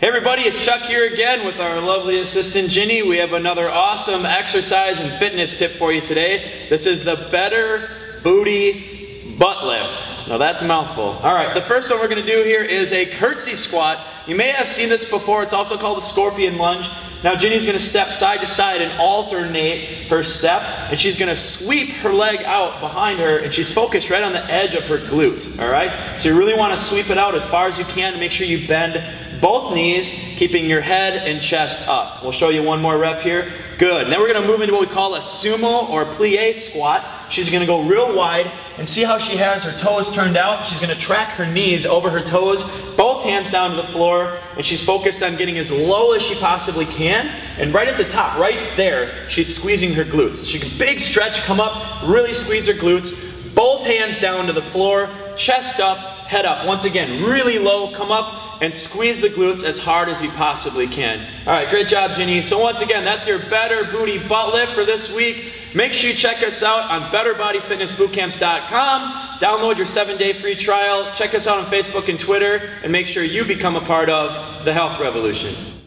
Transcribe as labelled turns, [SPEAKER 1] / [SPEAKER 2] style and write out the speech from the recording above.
[SPEAKER 1] Hey everybody, it's Chuck here again with our lovely assistant Ginny. We have another awesome exercise and fitness tip for you today. This is the Better Booty Butt Lift. Now that's a mouthful. All right, the first one we're gonna do here is a curtsy squat. You may have seen this before. It's also called a scorpion lunge. Now Ginny's gonna step side to side and alternate her step, and she's gonna sweep her leg out behind her, and she's focused right on the edge of her glute, all right? So you really wanna sweep it out as far as you can to make sure you bend both knees, keeping your head and chest up. We'll show you one more rep here. Good. Now we're going to move into what we call a sumo or plie squat. She's going to go real wide and see how she has her toes turned out. She's going to track her knees over her toes, both hands down to the floor, and she's focused on getting as low as she possibly can. And right at the top, right there, she's squeezing her glutes. She can big stretch, come up, really squeeze her glutes. Both hands down to the floor, chest up, head up. Once again, really low, come up, and squeeze the glutes as hard as you possibly can. All right, great job, Ginny. So once again, that's your Better Booty Butt Lift for this week. Make sure you check us out on BetterBodyFitnessBootcamps.com. Download your seven-day free trial. Check us out on Facebook and Twitter, and make sure you become a part of the health revolution.